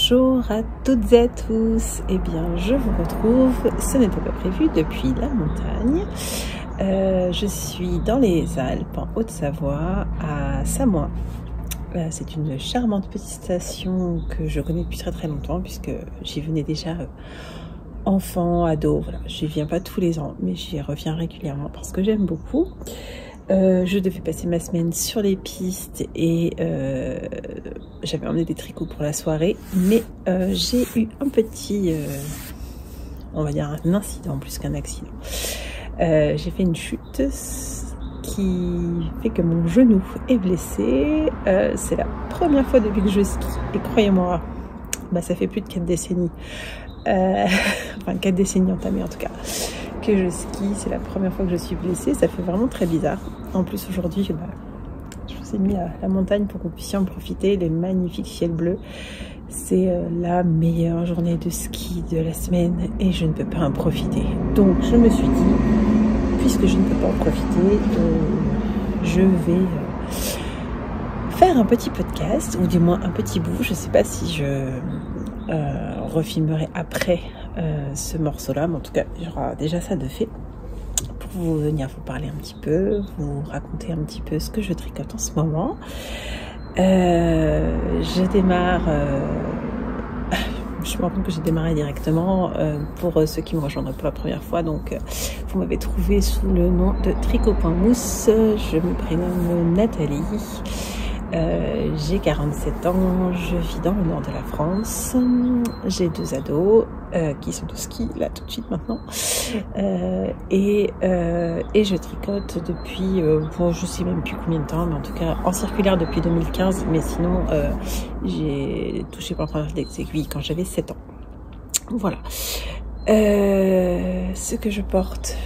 Bonjour à toutes et à tous. Eh bien, je vous retrouve, ce n'était pas prévu, depuis la montagne. Euh, je suis dans les Alpes, en Haute-Savoie, à Samois. Euh, c'est une charmante petite station que je connais depuis très très longtemps, puisque j'y venais déjà euh, enfant, ado. Voilà. J'y viens pas tous les ans, mais j'y reviens régulièrement parce que j'aime beaucoup. Euh, je devais passer ma semaine sur les pistes et euh, j'avais emmené des tricots pour la soirée, mais euh, j'ai eu un petit, on va dire un incident plus qu'un accident. j'ai fait une chute qui fait que mon genou est blessé. C'est la première fois depuis que je skie et croyez-moi, bah, ça fait plus de 4 décennies. enfin 4 décennies entamées en tout cas que je skie. C'est la première fois que je suis blessée. Ça fait vraiment très bizarre. En plus, aujourd'hui, bah, je vous ai mis à la montagne pour que vous puissiez en profiter. Les magnifiques ciels bleus. C'est euh, la meilleure journée de ski de la semaine et je ne peux pas en profiter. Donc, je me suis dit, puisque je ne peux pas en profiter, euh, je vais euh, faire un petit podcast, ou du moins un petit bout. Je ne sais pas si je refilmerai après ce morceau-là, mais en tout cas, il y aura déjà ça de fait pour venir vous parler un petit peu, vous raconter un petit peu ce que je tricote en ce moment. Euh, je démarre, euh, je me rends compte que j'ai démarré directement euh, pour ceux qui me rejoindraient pour la première fois. Donc, vous m'avez trouvé sous le nom de Tricot.mousse. Je me prénomme Nathalie. Euh, j'ai 47 ans, je vis dans le nord de la France. J'ai deux ados euh, qui sont au ski là tout de suite maintenant. Euh, et, et je tricote depuis, bon, je sais même plus combien de temps, mais en tout cas en circulaire depuis 2015. Mais sinon, j'ai touché par première des aiguilles quand j'avais 7 ans. Voilà. ce que je porte,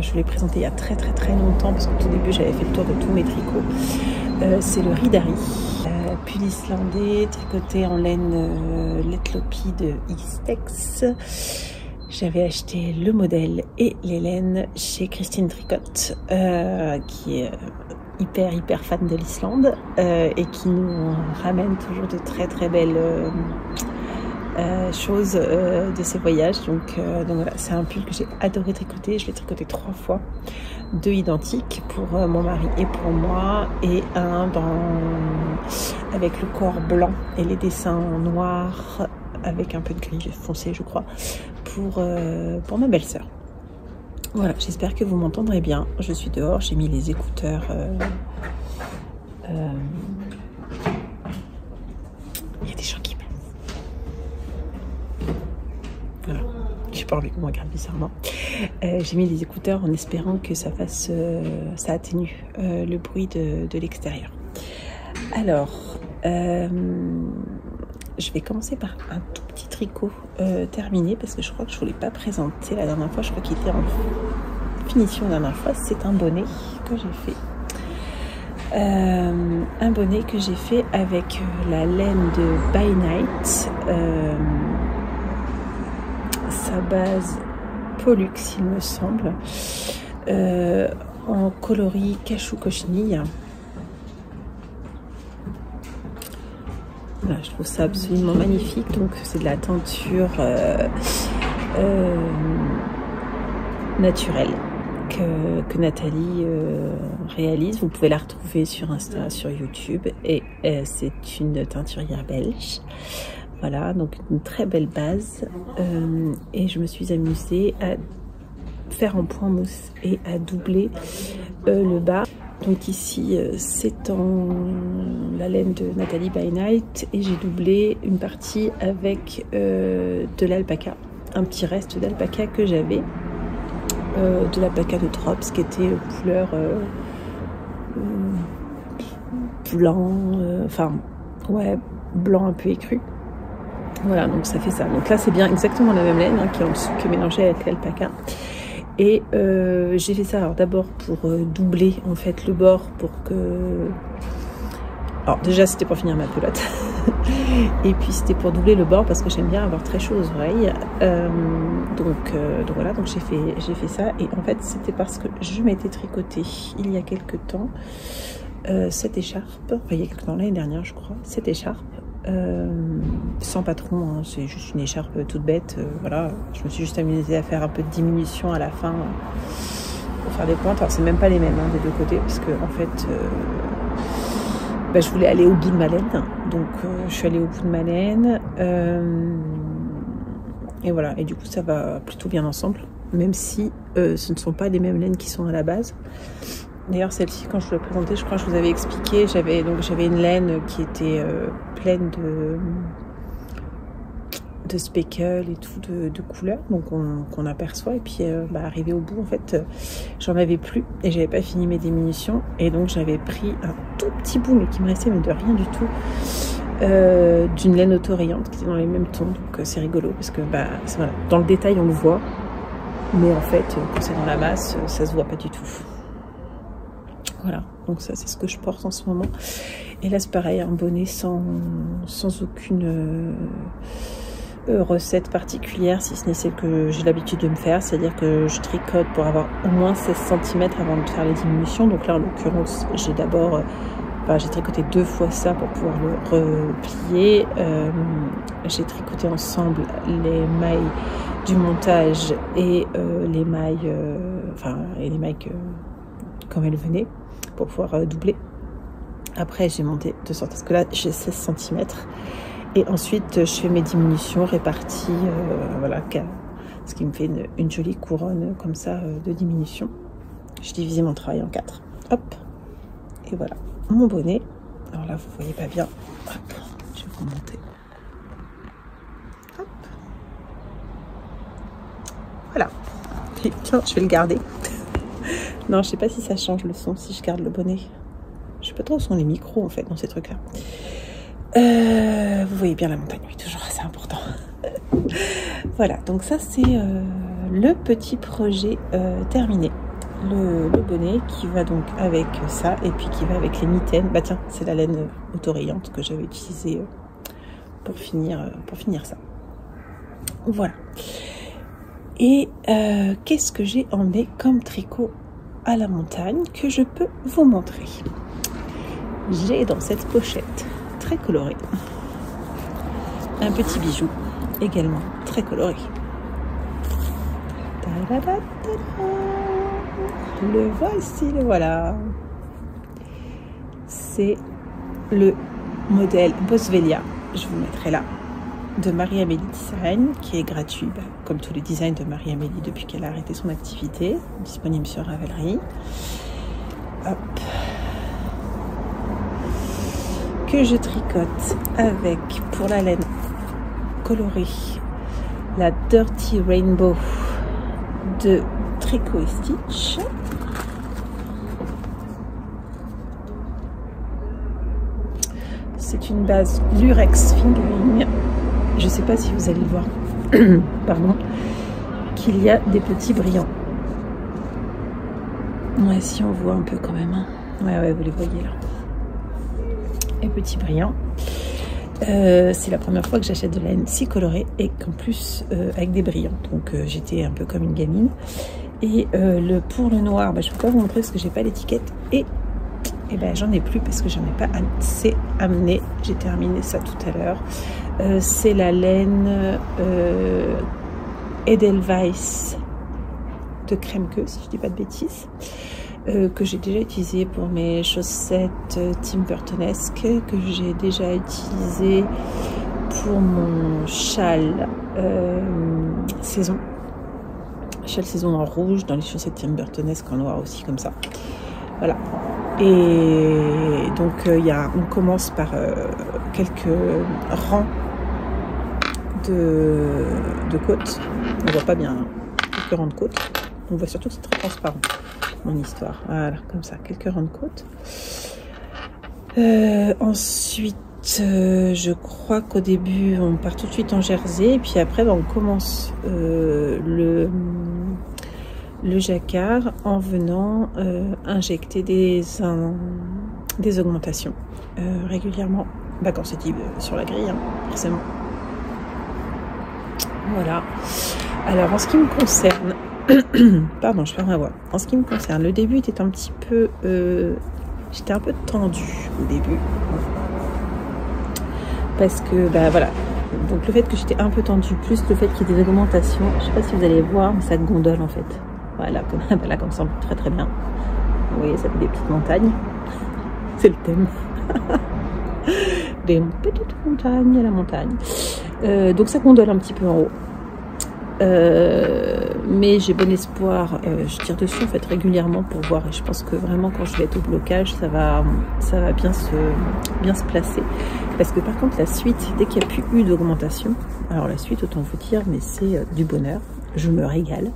je vous l'ai présenté il y a très très très longtemps parce qu'au tout début j'avais fait le tour de tous mes tricots. Euh, c'est le Ridari, euh, pull islandais tricoté en laine euh, Letlopi de Istex. J'avais acheté le modèle et les laines chez Christine Tricot, qui est hyper hyper fan de l'Islande et qui nous ramène toujours de très très belles choses de ses voyages. Donc, donc voilà, c'est un pull que j'ai adoré tricoter. Je l'ai tricoté trois fois deux identiques pour euh, mon mari et pour moi et un dans avec le corps blanc et les dessins noirs avec un peu de gris foncé je crois pour, euh, pour ma belle-sœur voilà j'espère que vous m'entendrez bien je suis dehors j'ai mis les écouteurs euh, il y a des gens qui voilà j'ai pas envie me regarde bizarrement euh, j'ai mis les écouteurs en espérant que ça fasse, euh, ça atténue euh, le bruit de, l'extérieur. Alors, je vais commencer par un tout petit tricot terminé parce que je crois que je ne vous l'ai pas présenté la dernière fois. Je crois qu'il était en finition la dernière fois. C'est un bonnet que j'ai fait. un bonnet que j'ai fait avec la laine de By Night. Base Pollux, il me semble, euh, en coloris cachou cochenille. je trouve ça absolument magnifique. Donc, c'est de la teinture euh, euh, naturelle que, que Nathalie réalise. Vous pouvez la retrouver sur Insta, sur YouTube. Et c'est une teinturière belge. Voilà, donc une très belle base. Euh, et je me suis amusée à faire en point mousse et à doubler euh, le bas. Donc ici, euh, c'est en la laine de Nathalie by Night et j'ai doublé une partie avec de l'alpaca, un petit reste d'alpaca que j'avais, de l'alpaca de Trops qui était couleur blanc, enfin ouais, blanc un peu écru. Voilà, donc ça fait ça. Donc là, c'est bien exactement la même laine hein, qui est en dessous, mélangée avec l'alpaca. Et euh, j'ai fait ça alors d'abord pour euh, doubler en fait le bord pour que... Alors déjà c'était pour finir ma pelote. et puis c'était pour doubler le bord parce que j'aime bien avoir très chaud aux oreilles. Euh, donc, voilà, donc j'ai fait, ça. Et en fait c'était parce que je m'étais tricoté il y a quelques temps cette écharpe, enfin il y a quelques temps l'année dernière je crois, cette écharpe sans patron, hein. c'est juste une écharpe toute bête. voilà, je me suis juste amusée à faire un peu de diminution à la fin pour faire des pointes. Alors c'est même pas les mêmes hein, des deux côtés parce que en fait bah, je voulais aller au bout de ma laine. Donc je suis allée au bout de ma laine. et voilà, et du coup ça va plutôt bien ensemble même si euh, ce ne sont pas les mêmes laines qui sont à la base. D'ailleurs, celle-ci, quand je vous l'ai présentée, je crois que je vous avais expliqué, j'avais donc j'avais une laine qui était euh, pleine de de speckles et tout de, couleurs, donc qu'on aperçoit. Et puis, euh, bah, arrivé au bout, en fait, j'en avais plus et j'avais pas fini mes diminutions. Et donc, j'avais pris un tout petit bout, mais qui me restait mais de rien du tout, d'une laine autorayante qui était dans les mêmes tons. Donc, c'est rigolo parce que bah, dans le détail, on le voit. Mais en fait, quand c'est dans la masse, ça se voit pas du tout. Voilà, donc ça c'est ce que je porte en ce moment. Et là c'est pareil, un bonnet sans, aucune euh, euh, recette particulière, si ce n'est celle que j'ai l'habitude de me faire. C'est-à-dire que je tricote pour avoir au moins 16 cm avant de faire les diminutions. Donc là en l'occurrence, j'ai d'abord... Euh, enfin, j'ai tricoté deux fois ça pour pouvoir le replier. j'ai tricoté ensemble les mailles du montage et les mailles, enfin, et les mailles comme elles venaient pour pouvoir euh, doubler. Après, j'ai monté de sorte à ce que là, j'ai 16 cm. Et ensuite, je fais mes diminutions réparties, voilà, ce qui me fait une, jolie couronne comme ça de diminution. J'ai divisé mon travail en quatre. Hop. Et voilà, mon bonnet. Alors là, vous voyez pas bien. Hop, je vais vous monter. Voilà. tiens, je vais le garder. Non, je sais pas si ça change le son si je garde le bonnet. Je sais pas trop où sont les micros en fait dans ces trucs-là. Euh, vous voyez bien la montagne, oui, toujours assez important. voilà, donc ça c'est euh, le petit projet euh, terminé. Le, bonnet qui va donc avec ça et puis qui va avec les mitaines. Bah tiens, c'est la laine autorayante que j'avais utilisée pour finir, pour finir ça. Voilà. Et qu'est-ce que j'ai emmené comme tricot à la montagne que je peux vous montrer J'ai dans cette pochette très colorée un petit bijou également très coloré. Le voici, le voilà. C'est le modèle Boswellia. Je vous mettrai là de Marie-Amélie Design, qui est gratuit, comme tous les designs de Marie-Amélie depuis qu'elle a arrêté son activité, disponible sur Ravelry. Que je tricote avec, pour la laine colorée, la Dirty Rainbow de Tricot et Stitch. C'est une base Lurex Fingering je ne sais pas si vous allez le voir, pardon, qu'il y a des petits brillants. Ouais, si on voit un peu quand même. Hein. Ouais, ouais, vous les voyez là. Et petits brillants. Euh, c'est la première fois que j'achète de la laine si colorée et qu'en plus euh, avec des brillants. Donc euh, j'étais un peu comme une gamine. Et le, pour le noir, bah, je ne peux pas vous montrer parce que j'ai pas l'étiquette. Et, et ben, j'en ai plus parce que j'en ai pas assez amené. J'ai terminé ça tout à l'heure. Euh, c'est la laine euh, Edelweiss de crème queue, si je dis pas de bêtises, euh, que j'ai déjà utilisé pour mes chaussettes Tim Burtonesque, que j'ai déjà utilisé pour mon châle saison. Châle saison en rouge, dans les chaussettes Tim Burtonesque en noir aussi, comme ça. Voilà. Et donc, on commence par quelques rangs de, côtes. On voit pas bien, hein. quelques rangs de côtes. On voit surtout que c'est très transparent, mon histoire. Voilà, comme ça, quelques rangs de côtes. Euh, ensuite, euh, je crois qu'au début, on part tout de suite en jersey. Et puis après, ben, on commence euh, le, le jacquard en venant injecter des, des augmentations régulièrement. Bah, quand c'est sur la grille, hein, forcément. Voilà. Alors, en ce qui me concerne, pardon, je perds ma voix. En ce qui me concerne, le début était un petit peu, euh, j'étais un peu tendue au début. Parce que bah voilà. Donc le fait que j'étais un peu tendue plus le fait qu'il y ait des augmentations je sais pas si vous allez voir mais ça gondole en fait. Voilà là comme ça très très bien. Vous voyez ça fait des petites montagnes. C'est le thème. Des petites montagnes à la montagne euh, donc ça gondole un petit peu en haut. Euh, mais j'ai bon espoir, euh, je tire dessus en fait régulièrement pour voir. Et je pense que vraiment quand je vais être au blocage ça va, ça va bien, se, bien se placer. Parce que par contre la suite dès qu'il n'y a plus eu d'augmentation alors la suite autant vous dire mais c'est du bonheur. Je me régale.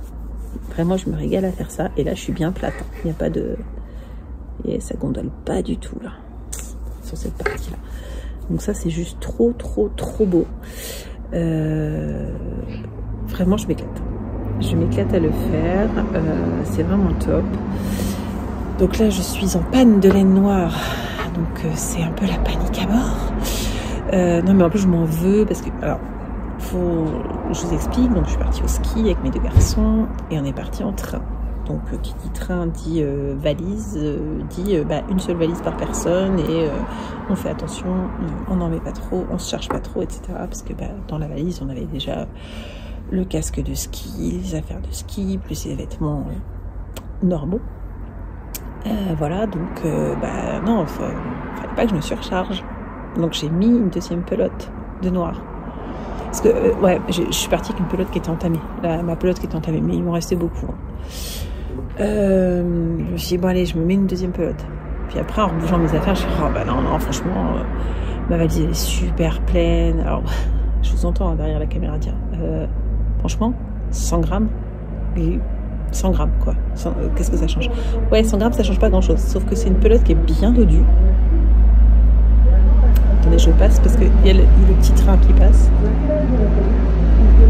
Vraiment je me régale à faire ça. Et là je suis bien plate hein. il n'y a pas de et ça gondole pas du tout là sur cette partie là donc ça c'est juste trop trop trop beau. Euh, vraiment je m'éclate. Je m'éclate à le faire. Euh, c'est vraiment top. Donc là je suis en panne de laine noire. Donc euh, c'est un peu la panique à mort euh, non mais en plus je m'en veux parce que alors faut je vous explique. Donc je suis partie au ski avec mes deux garçons et on est parti en train donc qui dit train dit valise dit bah, une seule valise par personne et on fait attention on n'en met pas trop on se charge pas trop etc parce que bah, dans la valise on avait déjà le casque de ski, les affaires de ski, plus les vêtements euh, normaux. Euh, voilà, donc euh, bah non, il fallait pas que je me surcharge. Donc j'ai mis une deuxième pelote de noir. Parce que, ouais, je suis partie avec une pelote qui était entamée. ma pelote qui était entamée, mais il m'en restait beaucoup. Hein. Je me suis dit, bon allez, je me mets une deuxième pelote. Puis après, en bougeant mes affaires, je me suis dit, oh bah non, non, franchement, ma valise est super pleine. Alors, je vous entends hein, derrière la caméra dire, Franchement, 100 grammes, 100 grammes quoi. Euh, qu'est-ce que ça change? Ouais, 100 grammes, ça change pas grand-chose. Sauf que c'est une pelote qui est bien dodue. Attendez, je passe parce qu'il y, a le petit train qui passe,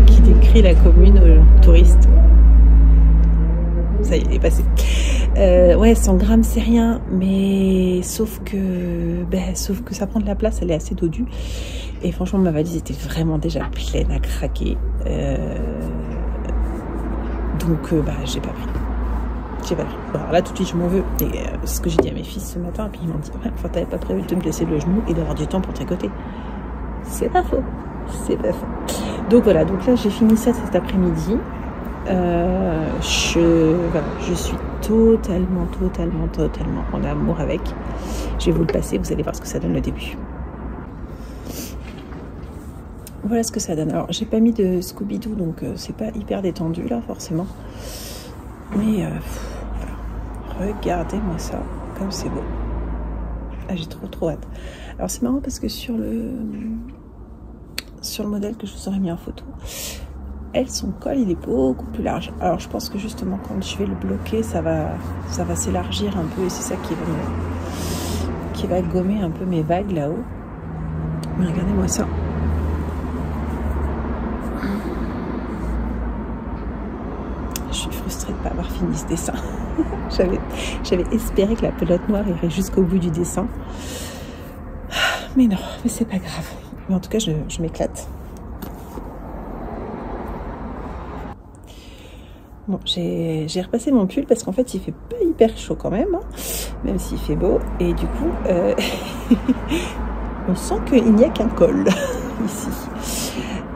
qui décrit la commune aux touristes. Ça y est, est passé. Euh, ouais, 100 grammes, c'est rien, mais sauf que, ben, sauf que ça prend de la place, elle est assez dodue. Et franchement, ma valise était vraiment déjà pleine à craquer. Euh, donc, euh, bah, j'ai pas pris. J'ai pas pris. alors là, tout de suite, je m'en veux. Et c'est ce que j'ai dit à mes fils ce matin. Puis ils m'ont dit, ouais, enfin, t'avais pas prévu de me blesser le genou et d'avoir du temps pour tricoter. C'est pas faux. C'est pas faux. Donc voilà, donc là, j'ai fini ça cet après-midi. Euh, je, suis totalement, totalement, totalement en amour avec. Je vais vous le passer, vous allez voir ce que ça donne le début. Voilà ce que ça donne. Alors, j'ai pas mis de Scooby-Doo, donc euh, c'est pas hyper détendu là, forcément. Mais euh, regardez-moi ça, comme c'est beau. Ah, j'ai trop trop hâte. Alors, c'est marrant parce que sur le sur le modèle que je vous aurais mis en photo, elle, son col, il est beaucoup plus large. Alors, je pense que justement, quand je vais le bloquer, ça va, ça va s'élargir un peu et c'est ça qui va, qui va gommer un peu mes vagues là-haut. Mais regardez-moi ça. Je suis frustrée de ne pas avoir fini ce dessin. J'avais espéré que la pelote noire irait jusqu'au bout du dessin. Mais non, mais c'est pas grave. Mais en tout cas, je m'éclate. Bon, j'ai repassé mon pull parce qu'en fait, il fait pas hyper chaud quand même, hein, même s'il fait beau. Et du coup, euh, on sent qu'il n'y a qu'un col ici.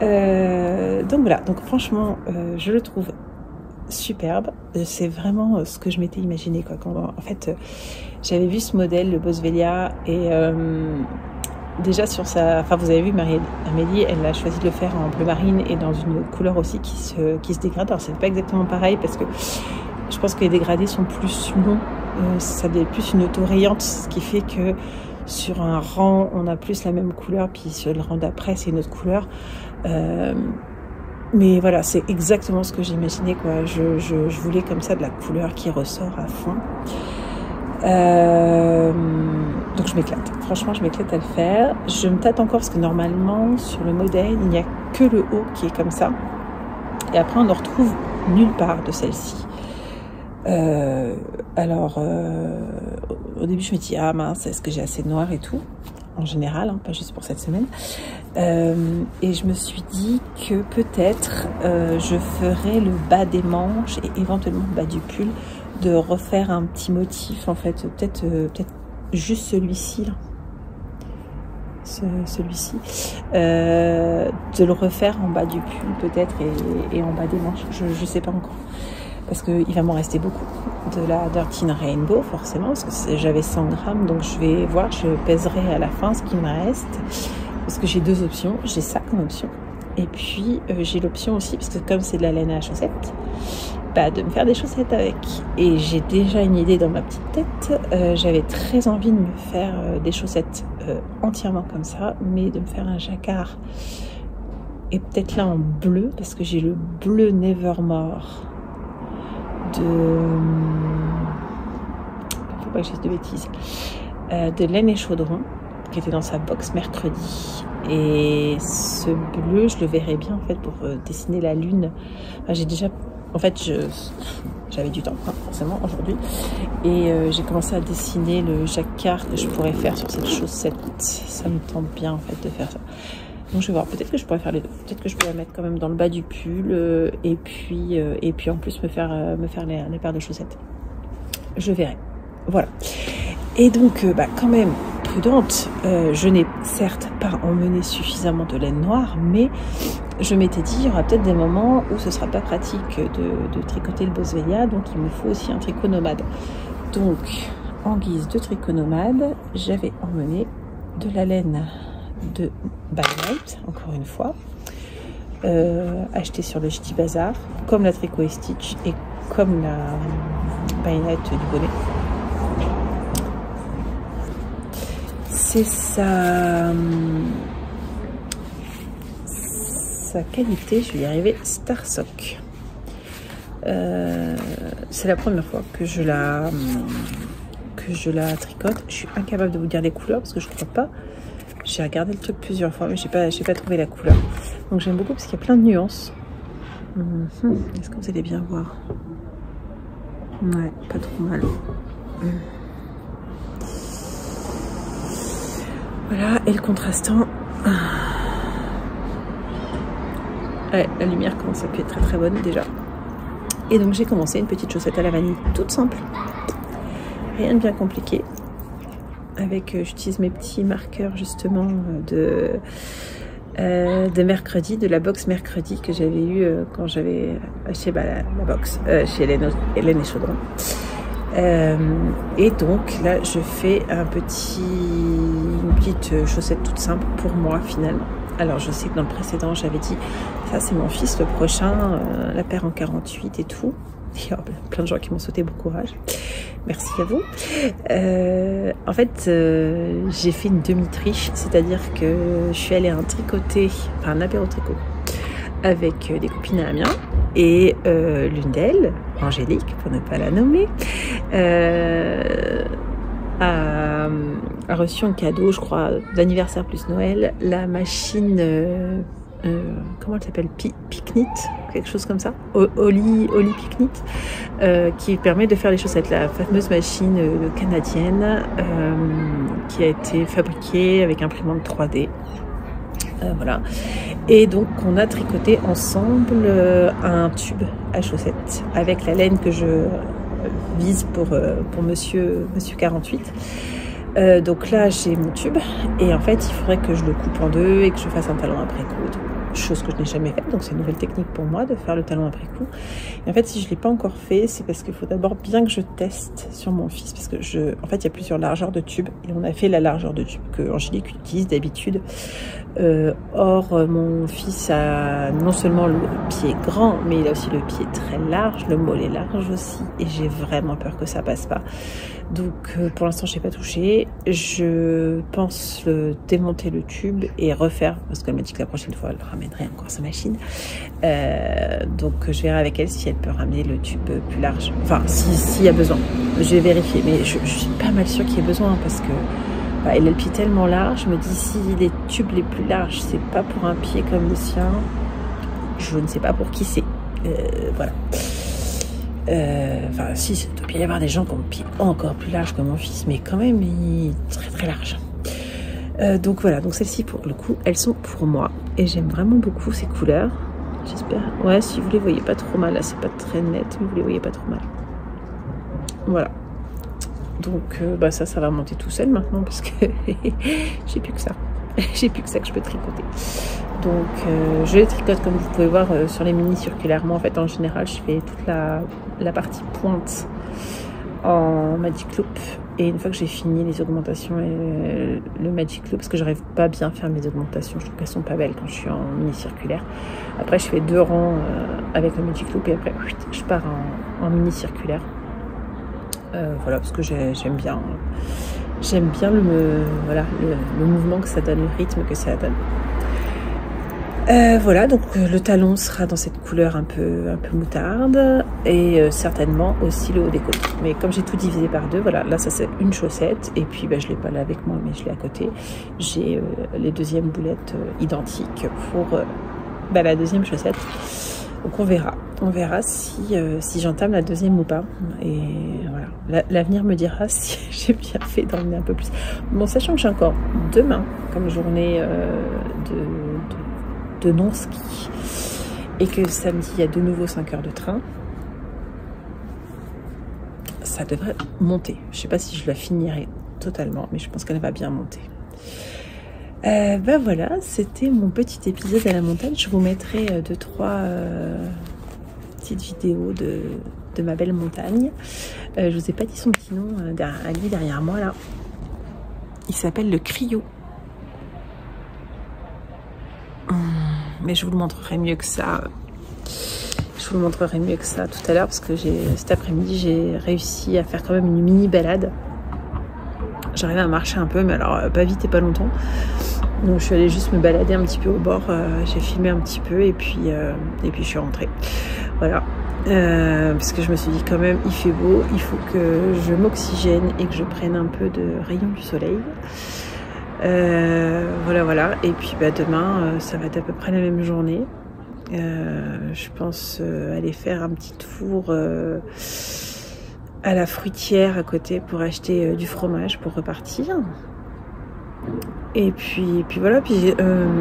Euh, donc voilà, donc franchement, euh, je le trouve superbe. C'est vraiment ce que je m'étais imaginé. Quoi. Quand, en fait, j'avais vu ce modèle, le Boswellia, et déjà sur sa... Enfin, vous avez vu, Marie Amélie, elle a choisi de le faire en bleu marine et dans une couleur aussi qui se, qui se dégrade. Alors, c'est pas exactement pareil parce que je pense que les dégradés sont plus longs. Euh, ça devient plus une auto-rayante, ce qui fait que sur un rang, on a plus la même couleur, puis sur le rang d'après, c'est une autre couleur. Euh, mais voilà, c'est exactement ce que j'imaginais. Quoi. Je, je, je, voulais comme ça de la couleur qui ressort à fond. Euh, donc je m'éclate. Franchement, je m'éclate à le faire. Je me tâte encore parce que normalement, sur le modèle, il n'y a que le haut qui est comme ça. Et après, on ne retrouve nulle part de celle-ci. Euh, alors, euh, au début, je me dis, ah mince, est-ce que j'ai assez de noir et tout? En général, hein, pas juste pour cette semaine. Euh, et je me suis dit que peut-être je ferais le bas des manches et éventuellement le bas du pull de refaire un petit motif en fait peut-être peut-être juste celui-ci là celui-ci, euh, de le refaire en bas du pull peut-être et, en bas des manches. Je ne sais pas encore. Parce qu'il va m'en rester beaucoup. De la Dirty Rainbow, forcément, parce que j'avais 100 grammes. Donc je vais voir, je pèserai à la fin ce qui me reste. Parce que j'ai deux options. J'ai ça comme option. Et puis euh, j'ai l'option aussi, parce que comme c'est de la laine à chaussettes, bah, de me faire des chaussettes avec. Et j'ai déjà une idée dans ma petite tête. Euh, j'avais très envie de me faire euh, des chaussettes entièrement comme ça, mais de me faire un jacquard. Et peut-être là en bleu, parce que j'ai le bleu Nevermore de. Faut pas que de bêtises. de laine et chaudron, qui était dans sa box mercredi. Et ce bleu, je le verrais bien en fait pour euh, dessiner la lune. j'ai déjà, en fait, j'avais du temps hein, forcément aujourd'hui, et euh, j'ai commencé à dessiner le jacquard que je pourrais faire sur cette chaussette. Ça me tente bien en fait de faire ça. Donc je vais voir, peut-être que je pourrais faire les deux. Peut-être que je pourrais mettre quand même dans le bas du pull euh, et puis et puis en plus me faire me faire les, les paires de chaussettes. Je verrai. Voilà. Et donc bah quand même prudente. Euh, je n'ai certes pas emmené suffisamment de laine noire, mais je m'étais dit, il y aura peut-être des moments où ce sera pas pratique de, tricoter le Boswellia, donc il me faut aussi un tricot nomade. Donc, en guise de tricot nomade, j'avais emmené de la laine de By Night, encore une fois, euh, acheté sur le Ch'ti Bazar, comme la Tricot Stitch et comme la By du bonnet. C'est sa, qualité, je vais y arriver, Starsock. Euh, c'est la première fois que je la que je la tricote. Je suis incapable de vous dire les couleurs parce que je crois pas. J'ai regardé le truc plusieurs fois, mais j'ai pas, pas trouvé la couleur. Donc j'aime beaucoup parce qu'il y a plein de nuances. Mhm. Est-ce que vous allez bien voir? Ouais, pas trop mal. Voilà, et le contrastant. Ouais, la lumière commence à être très très bonne déjà. Et donc j'ai commencé une petite chaussette à la vanille toute simple. Rien de bien compliqué. Avec, euh, j'utilise mes petits marqueurs justement de, euh, de mercredi, de la box mercredi que j'avais eu euh, quand j'avais acheté bah, la, box chez Hélène, Hélène et Chaudron. Euh, et donc là, je fais un petit, une petite chaussette toute simple pour moi finalement. Alors je sais que dans le précédent, j'avais dit, ça c'est mon fils le prochain, euh, la paire en 48 et tout. Il y a plein de gens qui m'ont sauté bon courage. Merci à vous. Euh, en fait, j'ai fait une demi-triche, c'est-à-dire que je suis allée un tricoter, enfin un apéro tricot, avec des copines à Amiens. Et l'une d'elles, Angélique, pour ne pas la nommer, euh, a, reçu un cadeau, je crois, d'anniversaire plus Noël, la machine, euh, euh, comment elle s'appelle? Picnit, quelque chose comme ça, Oli, Oli Picnit, qui permet de faire les chaussettes. La fameuse machine canadienne qui a été fabriquée avec imprimante 3D. voilà. Et donc on a tricoté ensemble un tube à chaussettes avec la laine que je vise pour, euh, pour monsieur, monsieur 48. Euh, donc là j'ai mon tube et en fait il faudrait que je le coupe en deux et que je fasse un talon après coudre chose que je n'ai jamais faite, donc c'est une nouvelle technique pour moi de faire le talon après coup. Et en fait, si je ne l'ai pas encore fait, c'est parce qu'il faut d'abord bien que je teste sur mon fils, parce que je, en fait, il y a plusieurs largeurs de tubes, et on a fait la largeur de tube que Angélique utilise d'habitude. Euh, or, mon fils a non seulement le pied grand, mais il a aussi le pied très large, le mollet large aussi, et j'ai vraiment peur que ça passe pas. Donc, euh, pour l'instant, je n'ai pas touché. Je pense démonter le tube et refaire, parce qu'elle m'a dit que la prochaine fois, elle ramènerait encore sa machine. Euh, donc, je verrai avec elle si elle peut ramener le tube plus large. Enfin, s'il y a besoin. Je vais vérifier, mais je, suis pas mal sûre qu'il y ait besoin parce que bah, elle a le pied tellement large. Je me dis, si les tubes les plus larges, c'est pas pour un pied comme le sien, je ne sais pas pour qui c'est. Euh, voilà. Euh, enfin, si, il doit bien y avoir des gens qui ont le pied encore plus large que mon fils, mais quand même, il est très très large. Euh, donc voilà, donc celles-ci pour le coup, elles sont pour moi. Et j'aime vraiment beaucoup ces couleurs. J'espère. Ouais, si vous les voyez pas trop mal, là c'est pas très net, mais vous les voyez pas trop mal. Voilà. Donc euh, bah ça, ça va monter tout seul maintenant parce que j'ai plus que ça. j'ai plus que ça que je peux tricoter. Donc je les tricote comme vous pouvez voir sur les mini circulaires. Moi en fait en général je fais toute la, la partie pointe en Magic Loop et une fois que j'ai fini les augmentations et le Magic Loop, parce que j'arrive pas bien à faire mes augmentations, je trouve qu'elles sont pas belles quand je suis en mini circulaire. Après, je fais deux rangs euh, avec le Magic Loop et après, je pars en, mini circulaire. Euh, voilà, parce que j'aime bien, j'aime bien le, voilà, le, mouvement que ça donne, le rythme que ça donne. Euh, voilà, donc euh, le talon sera dans cette couleur un peu, un peu moutarde et euh, certainement aussi le haut des côtés. Mais comme j'ai tout divisé par deux, voilà, là ça c'est une chaussette et puis bah, je l'ai pas là avec moi mais je l'ai à côté. J'ai les deuxièmes boulettes identiques pour bah, la deuxième chaussette. Donc on verra, on verra si, si j'entame la deuxième ou pas. Et voilà, l'avenir me dira si j'ai bien fait d'emmener un peu plus. Bon, sachant que j'ai encore demain comme journée de de non-ski et que samedi il y a de nouveau 5 heures de train, ça devrait monter. Je sais pas si je la finirai totalement, mais je pense qu'elle va bien monter. Euh, ben voilà, c'était mon petit épisode à la montagne. Je vous mettrai 2 euh, euh, petites vidéos de, ma belle montagne. je vous ai pas dit son petit nom lui derrière moi là. Il s'appelle le Cryo. Mais je vous le montrerai mieux que ça. Je vous le montrerai mieux que ça tout à l'heure parce que cet après-midi j'ai réussi à faire quand même une mini balade. J'arrivais à marcher un peu, mais alors euh, pas vite et pas longtemps. Donc je suis allée juste me balader un petit peu au bord. Euh, j'ai filmé un petit peu et puis euh, et puis je suis rentrée. Voilà. parce que je me suis dit quand même il fait beau, il faut que je m'oxygène et que je prenne un peu de rayon du soleil. Euh, voilà, voilà. Et puis bah, demain, euh, ça va être à peu près la même journée. Euh, je pense aller faire un petit tour à la fruitière à côté pour acheter du fromage pour repartir. Et puis, puis voilà, puis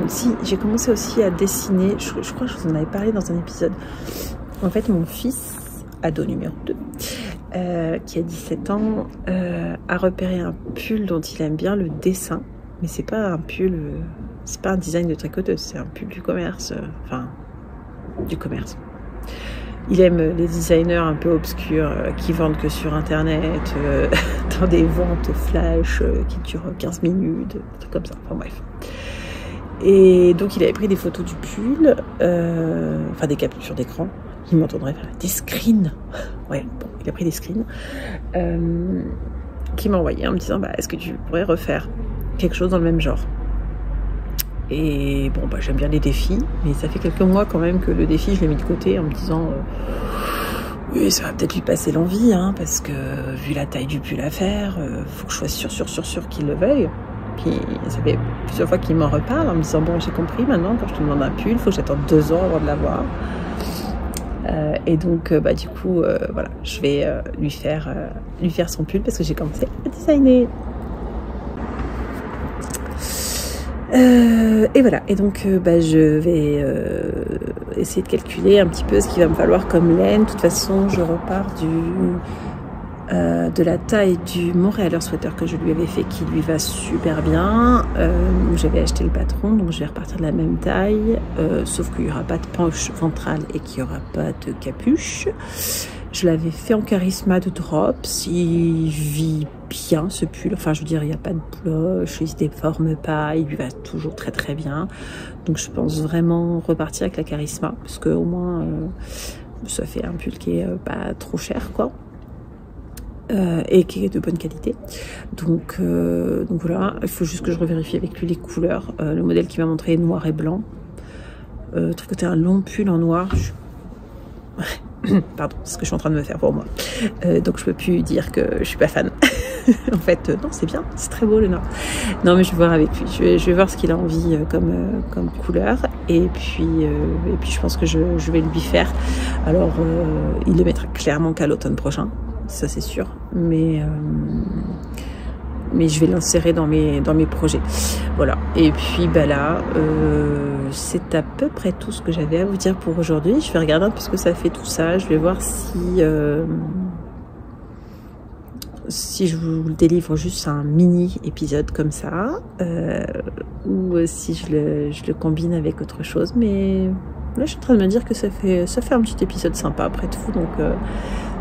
si j'ai commencé aussi à dessiner, je, crois que je vous en avais parlé dans un épisode. En fait, mon fils, ado numéro 2, qui a 17 ans, a repéré un pull dont il aime bien le dessin mais c'est pas un pull, euh, c'est pas un design de tricoteuse, c'est un pull du commerce, euh, enfin, du commerce. Il aime les designers un peu obscurs euh, qui vendent que sur internet, dans des ventes flash qui durent 15 minutes, des trucs comme ça. Enfin bref. Et donc il avait pris des photos du pull, enfin des captures d'écran. Il m'entendrait faire des screens. Ouais, bon, il a pris des screens. qui m'a envoyé en me disant bah, est-ce que tu pourrais refaire quelque chose dans le même genre. Et bon, bah, j'aime bien les défis, mais ça fait quelques mois quand même que le défi, je l'ai mis de côté en me disant euh, oui, ça va peut-être lui passer l'envie, hein, parce que vu la taille du pull à faire, euh, faut que je sois sûr, sûr, sûr, sûr qu'il le veuille. Puis ça fait plusieurs fois qu'il m'en reparle en me disant bon, j'ai compris maintenant, quand je te demande un pull, il faut que j'attende deux ans avant de l'avoir. Euh, et donc, bah, du coup, voilà, je vais lui, faire, lui faire son pull parce que j'ai commencé à designer. Euh, et voilà, et donc euh, bah, je vais euh, essayer de calculer un petit peu ce qu'il va me falloir comme laine. De toute façon, je repars de la taille du Montréaler sweater que je lui avais fait, qui lui va super bien. J'avais acheté le patron, donc je vais repartir de la même taille, sauf qu'il n'y aura pas de poche ventrale et qu'il n'y aura pas de capuche. Je l'avais fait en charisma de drops. Il vit bien ce pull. Enfin, je veux dire, il n'y a pas de cloche, il se déforme pas, il lui va toujours très très bien. Donc, je pense vraiment repartir avec la charisma parce que au moins, euh, ça fait un pull qui est euh, pas trop cher, quoi. Euh, et qui est de bonne qualité. Donc, donc voilà, il faut juste que je revérifie avec lui les couleurs. le modèle qui m'a montré est noir et blanc. tricoter un long pull en noir, Pardon, ce que je suis en train de me faire pour moi. Euh, donc je peux plus dire que je suis pas fan. en fait, euh, non, c'est bien, c'est très beau le noir. Non, mais je vais voir avec lui. Je vais, je vais voir ce qu'il a envie euh, comme, comme couleur. Et puis, et puis je pense que je, je vais lui faire. Alors, il le mettra clairement qu'à l'automne prochain, ça c'est sûr. Mais mais je vais l'insérer dans mes, dans mes projets. Voilà. Et puis bah là, euh, c'est à peu près tout ce que j'avais à vous dire pour aujourd'hui. Je vais regarder un peu ce que ça fait tout ça. Je vais voir si... Euh, si je vous délivre juste un mini épisode comme ça, euh, ou si je le, je le, combine avec autre chose. Mais là, je suis en train de me dire que ça fait, un petit épisode sympa après tout, donc euh,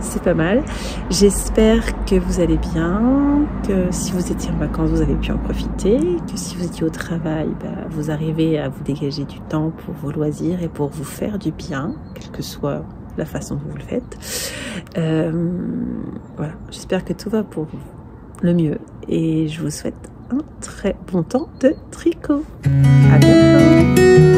c'est pas mal. J'espère que vous allez bien, que si vous étiez en vacances, vous avez pu en profiter, que si vous étiez au travail, bah, vous arrivez à vous dégager du temps pour vos loisirs et pour vous faire du bien, quel que soit la façon dont vous le faites. Euh, voilà, j'espère que tout va pour le mieux et je vous souhaite un très bon temps de tricot. À bientôt